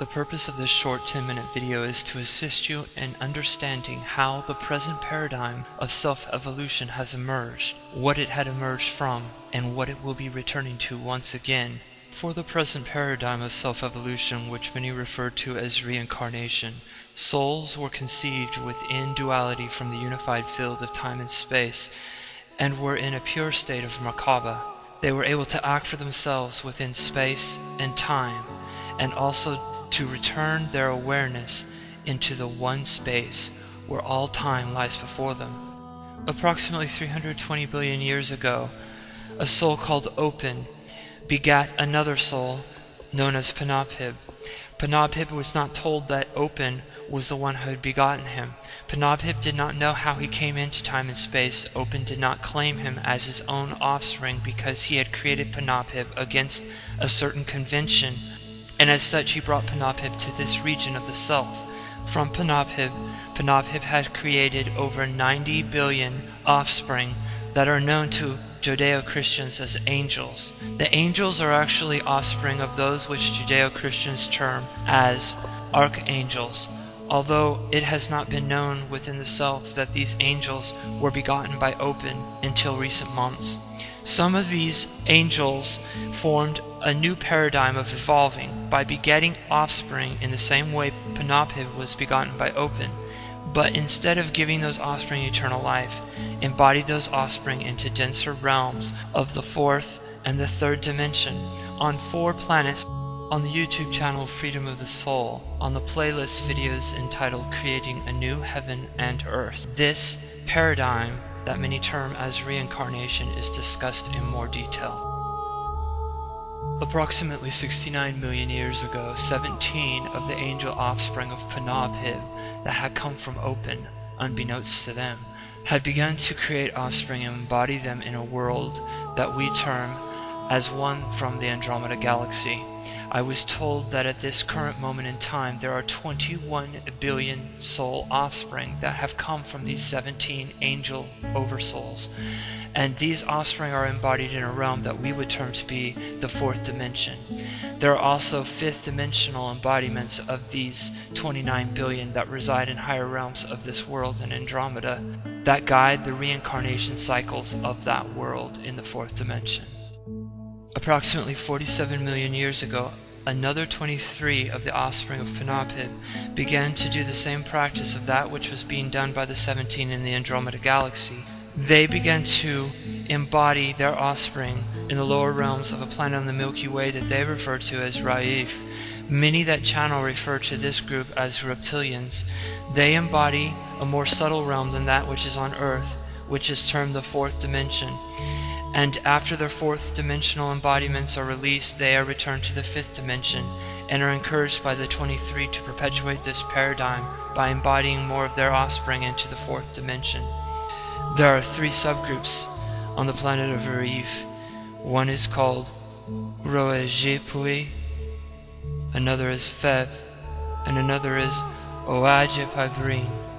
The purpose of this short 10 minute video is to assist you in understanding how the present paradigm of self-evolution has emerged, what it had emerged from, and what it will be returning to once again. For the present paradigm of self-evolution, which many refer to as reincarnation, souls were conceived within duality from the unified field of time and space, and were in a pure state of Merkaba. They were able to act for themselves within space and time, and also to return their awareness into the one space where all time lies before them. Approximately 320 billion years ago, a soul called Open begat another soul known as Panabhib. Panabhib was not told that Open was the one who had begotten him. Panabhib did not know how he came into time and space. Open did not claim him as his own offspring because he had created Panabhib against a certain convention and as such he brought Panabhib to this region of the self. From Panabhib, Panabhib had created over 90 billion offspring that are known to Judeo-Christians as angels. The angels are actually offspring of those which Judeo-Christians term as archangels, although it has not been known within the self that these angels were begotten by Open until recent months. Some of these angels formed a new paradigm of evolving by begetting offspring in the same way Panabhib was begotten by Open, but instead of giving those offspring eternal life, embodied those offspring into denser realms of the fourth and the third dimension on four planets on the YouTube channel Freedom of the Soul on the playlist videos entitled Creating a New Heaven and Earth. This paradigm that many term as reincarnation is discussed in more detail. Approximately 69 million years ago, 17 of the angel offspring of Panabhib that had come from Open, unbeknownst to them, had begun to create offspring and embody them in a world that we term as one from the Andromeda Galaxy. I was told that at this current moment in time there are 21 billion soul offspring that have come from these 17 angel oversouls. And these offspring are embodied in a realm that we would term to be the fourth dimension. There are also fifth dimensional embodiments of these 29 billion that reside in higher realms of this world in Andromeda that guide the reincarnation cycles of that world in the fourth dimension. Approximately 47 million years ago, another 23 of the offspring of Panabhib began to do the same practice of that which was being done by the 17 in the Andromeda Galaxy. They began to embody their offspring in the lower realms of a planet on the Milky Way that they refer to as Raif. Many that channel refer to this group as reptilians. They embody a more subtle realm than that which is on Earth, which is termed the fourth dimension and after their fourth dimensional embodiments are released, they are returned to the fifth dimension and are encouraged by the 23 to perpetuate this paradigm by embodying more of their offspring into the fourth dimension. There are three subgroups on the planet of Arif. One is called Roejepui, another is Feb, and another is Oajepibrin.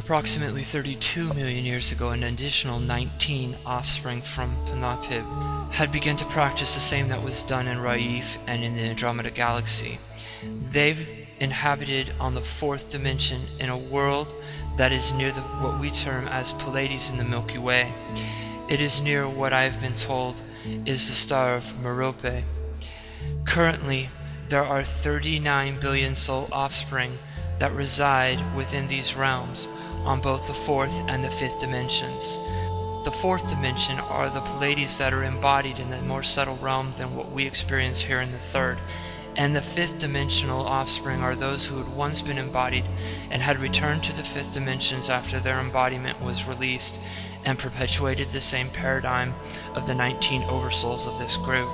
Approximately 32 million years ago, an additional 19 offspring from Panabhib had begun to practice the same that was done in Raif and in the Andromeda Galaxy. They've inhabited on the fourth dimension in a world that is near the, what we term as Pleiades in the Milky Way. It is near what I have been told is the star of Merope. Currently, there are 39 billion soul offspring that reside within these realms on both the fourth and the fifth dimensions. The fourth dimension are the Pleiades that are embodied in the more subtle realm than what we experience here in the third. And the fifth dimensional offspring are those who had once been embodied and had returned to the fifth dimensions after their embodiment was released and perpetuated the same paradigm of the 19 oversouls of this group.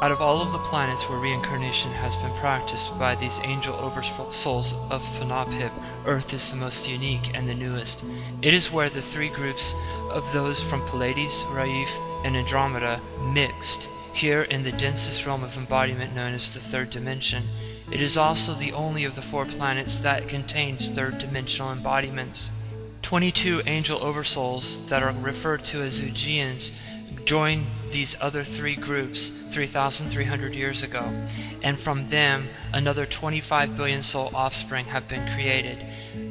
Out of all of the planets where reincarnation has been practiced by these angel oversouls of Panabhib, Earth is the most unique and the newest. It is where the three groups of those from Pleiades, Raif, and Andromeda mixed, here in the densest realm of embodiment known as the third dimension. It is also the only of the four planets that contains third dimensional embodiments. 22 angel oversouls that are referred to as Ujians joined these other three groups 3,300 years ago, and from them another 25 billion soul offspring have been created,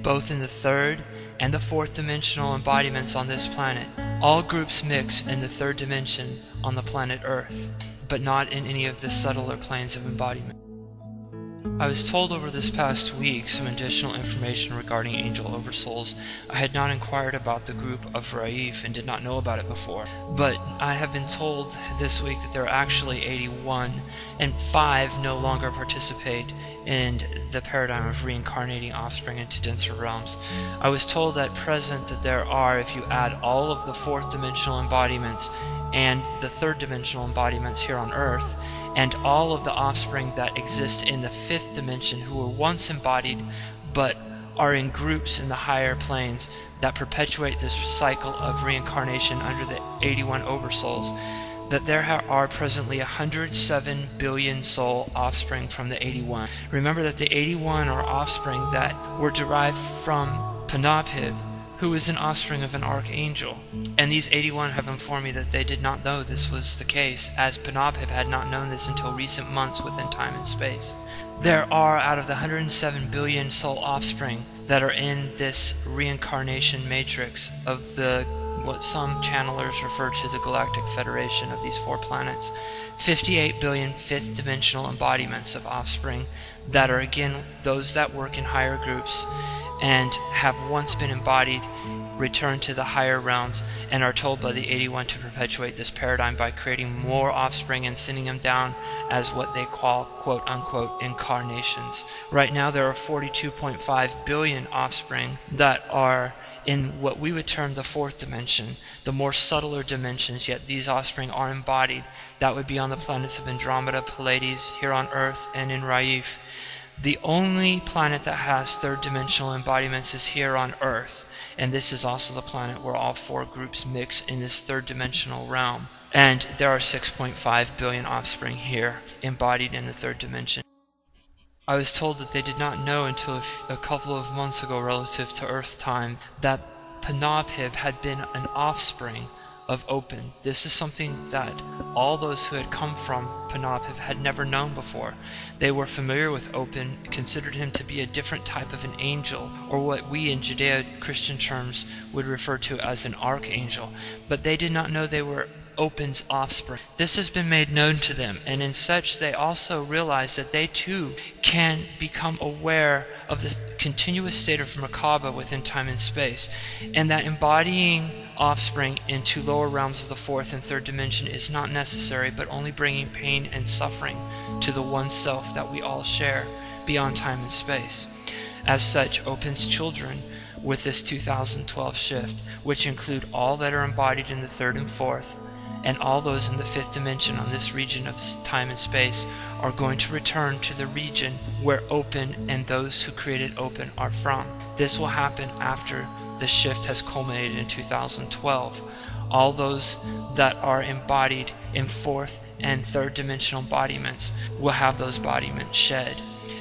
both in the third and the fourth dimensional embodiments on this planet. All groups mix in the third dimension on the planet Earth, but not in any of the subtler planes of embodiment. I was told over this past week some additional information regarding angel oversouls. I had not inquired about the group of Raif and did not know about it before, but I have been told this week that there are actually 81 and 5 no longer participate in the paradigm of reincarnating offspring into denser realms. I was told that present that there are, if you add all of the fourth dimensional embodiments and the third dimensional embodiments here on earth, and all of the offspring that exist in the fifth dimension who were once embodied but are in groups in the higher planes that perpetuate this cycle of reincarnation under the 81 oversouls that there are presently 107 billion soul offspring from the 81. Remember that the 81 are offspring that were derived from Panabhib, who is an offspring of an archangel. And these 81 have informed me that they did not know this was the case, as Panabhib had not known this until recent months within time and space. There are, out of the 107 billion soul offspring that are in this reincarnation matrix of the what some channelers refer to the galactic federation of these four planets, 58 billion fifth dimensional embodiments of offspring that are again those that work in higher groups and have once been embodied return to the higher realms and are told by the 81 to perpetuate this paradigm by creating more offspring and sending them down as what they call quote unquote incarnations. Right now there are 42.5 billion offspring that are in what we would term the fourth dimension, the more subtler dimensions, yet these offspring are embodied. That would be on the planets of Andromeda, Pleiades, here on Earth, and in Raif. The only planet that has third dimensional embodiments is here on Earth, and this is also the planet where all four groups mix in this third dimensional realm. And there are 6.5 billion offspring here, embodied in the third dimension. I was told that they did not know until a, couple of months ago relative to Earth time that Panabhib had been an offspring of Opin. This is something that all those who had come from Panabhib had never known before. They were familiar with Opin, considered him to be a different type of an angel, or what we in Judeo-Christian terms would refer to as an archangel, but they did not know they were Opin's offspring. This has been made known to them, and in such they also realize that they too can become aware of the continuous state of Merkaba within time and space, and that embodying offspring into lower realms of the fourth and third dimension is not necessary, but only bringing pain and suffering to the one self that we all share beyond time and space. As such, opens children with this 2012 shift, which include all that are embodied in the third and fourth, and all those in the fifth dimension on this region of time and space are going to return to the region where open and those who created open are from. This will happen after the shift has culminated in 2012. All those that are embodied in fourth and third dimensional embodiments will have those embodiments shed.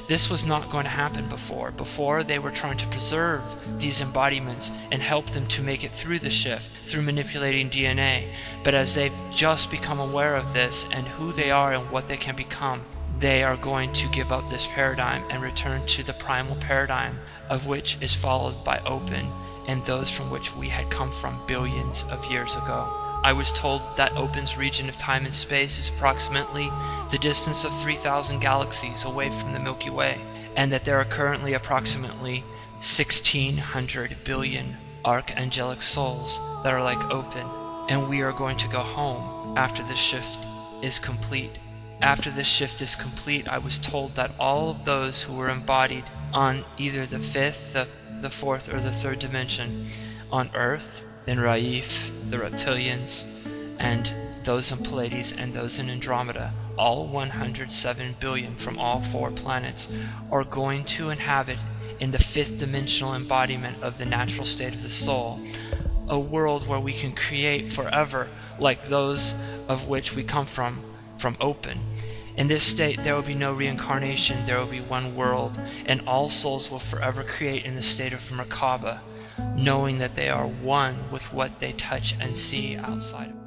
This was not going to happen before. Before, they were trying to preserve these embodiments and help them to make it through the shift, through manipulating DNA. But as they've just become aware of this and who they are and what they can become, they are going to give up this paradigm and return to the primal paradigm, of which is followed by open and those from which we had come from billions of years ago. I was told that Open's region of time and space is approximately the distance of 3,000 galaxies away from the Milky Way, and that there are currently approximately 1,600 billion archangelic souls that are like Open, and we are going to go home after the shift is complete. After this shift is complete, I was told that all of those who were embodied on either the fifth, the, the fourth, or the third dimension on Earth then Raif, the reptilians, and those in Pleiades and those in Andromeda, all 107 billion from all four planets, are going to inhabit in the fifth dimensional embodiment of the natural state of the soul, a world where we can create forever like those of which we come from, from open. In this state, there will be no reincarnation, there will be one world, and all souls will forever create in the state of Merkaba knowing that they are one with what they touch and see outside of